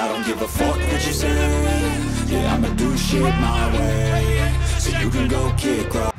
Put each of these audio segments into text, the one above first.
I don't give a fuck what you say. Yeah, I'ma do shit my way. So you can go kick rocks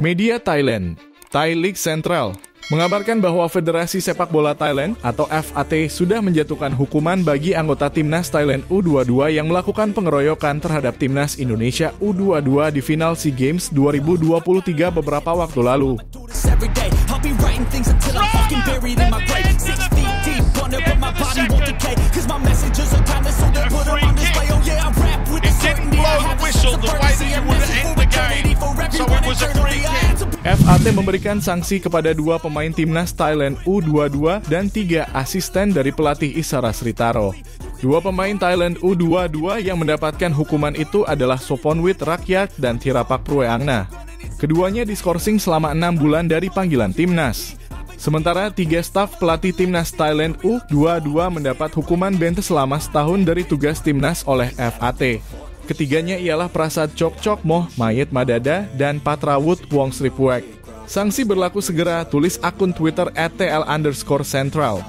Media Thailand, Thai League Central, mengabarkan bahwa Federasi Sepak Bola Thailand atau FAT sudah menjatuhkan hukuman bagi anggota timnas Thailand U22 yang melakukan pengeroyokan terhadap timnas Indonesia U22 di final SEA Games 2023 beberapa waktu lalu. FAT memberikan sanksi kepada dua pemain timnas Thailand U22 dan tiga asisten dari pelatih Isara Sritaro. Dua pemain Thailand U22 yang mendapatkan hukuman itu adalah Soponwit Rakyat dan Tirapak Prueangna. Keduanya diskorsing selama enam bulan dari panggilan timnas. Sementara tiga staf pelatih timnas Thailand U22 mendapat hukuman bente selama setahun dari tugas timnas oleh FAT. Ketiganya ialah Prasad Chok Chok Moh Mayet Madada dan Patrawut Wong Sripuek. Sanksi berlaku segera, tulis akun Twitter @tl underscore central.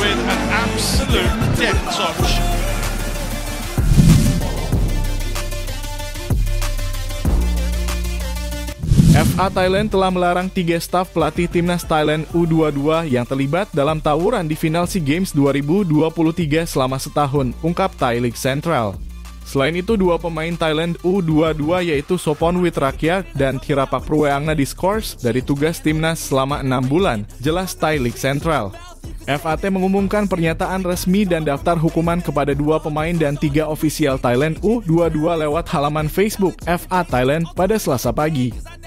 With an absolute deft touch. FA Thailand telah melarang tiga staf pelatih timnas Thailand U22 yang terlibat dalam tawuran di final SEA Games 2023 selama setahun, ungkap Thai League Central. Selain itu, dua pemain Thailand U22 yaitu Soponwit Rakyat dan Thirapak Prueangna diskors dari tugas timnas selama enam bulan, jelas Thai League Central. FAT mengumumkan pernyataan resmi dan daftar hukuman kepada dua pemain dan tiga ofisial Thailand U22 lewat halaman Facebook FA Thailand pada Selasa pagi.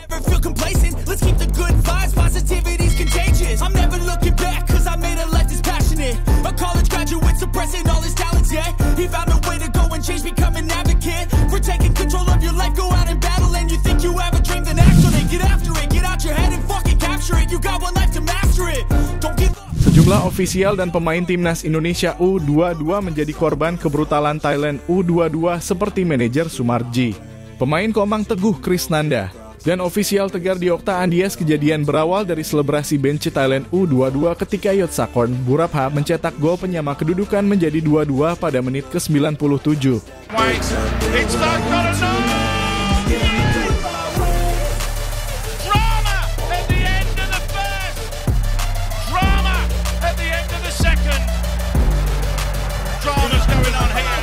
Suppressing all his talents, yeah. He found a way to go and change, become an advocate. For taking control of your life, go out and battle. And you think you have a dream, then act on it. Get after it, get out your head and fucking capture it. You got one life to master it. Don't give up. Sejumlah ofisial dan pemain timnas Indonesia U22 menjadi korban kebrutalan Thailand U22 seperti manajer Sumarji, pemain Komang Teguh Krisnanda, dan ofisial Tegar Diokta Andias kejadian berawal dari selebrasi benci Thailand U22 ketika Yotsakorn Burapha mencetak gol penyama kedudukan menjadi 2-2 pada menit ke-97. Wait, it's not gonna know! Drama at the end of the first! Drama at the end of the second! Drama's going on here.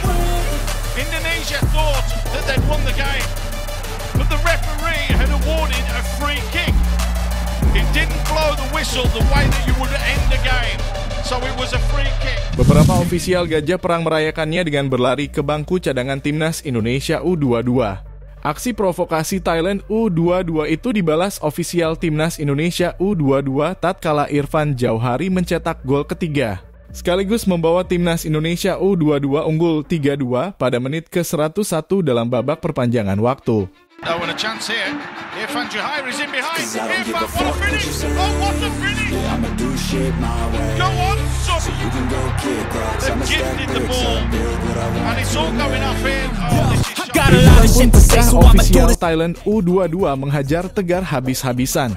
Indonesia thought that they'd won the game, blow the whistle the way that you would end the game, so it was a free kick. Beberapa ofisial Gajah Perang merayakannya dengan berlari ke bangku cadangan timnas Indonesia U22. Aksi provokasi Thailand U22 itu dibalas ofisial timnas Indonesia U22 tatkala Irfan Jauhari mencetak gol ketiga. Sekaligus membawa timnas Indonesia U22 unggul 3-2 pada menit ke-101 dalam babak perpanjangan waktu. Oh, and a chance here. Irfan Juhairi's in behind. Irfan, what a finish! Oh, what a finish! Yeah, I'ma do shit my way Go on, son! You can go kick rocks They've gifted the ball. up Build what I want And it's all going up here. Oh, this is I shocking. got a lot of pun shit to say, pecah so I'ma do ofisial. Thailand U22 menghajar Tegar habis-habisan.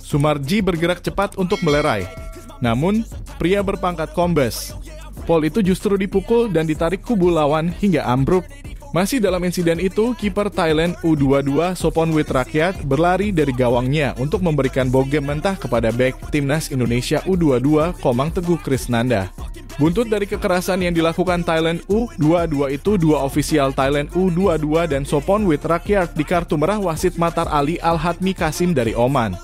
Sumarji bergerak cepat untuk melerai. Namun, pria berpangkat kombes. Pol itu justru dipukul dan ditarik kubu lawan hingga ambruk. Masih dalam insiden itu, kiper Thailand U22 Soponwit Rakyat berlari dari gawangnya untuk memberikan bogem mentah kepada bek timnas Indonesia U22 Komang Teguh Krisnanda. Buntut dari kekerasan yang dilakukan Thailand U22 itu, dua ofisial Thailand U22 dan Soponwit Rakyat di kartu merah wasit Matar Ali Al-Hatmi Kasim dari Oman.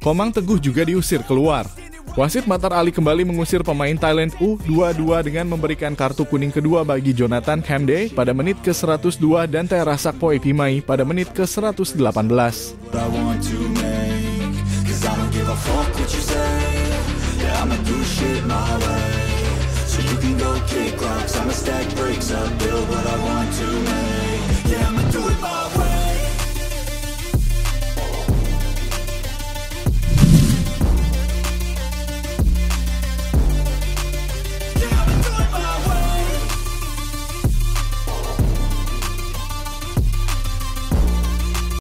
Komang Teguh juga diusir keluar. Wasit Matar Ali kembali mengusir pemain Thailand U22 dengan memberikan kartu kuning kedua bagi Jonathan Kamde pada menit ke-102 dan Terasak Poe Pimai pada menit ke-118. So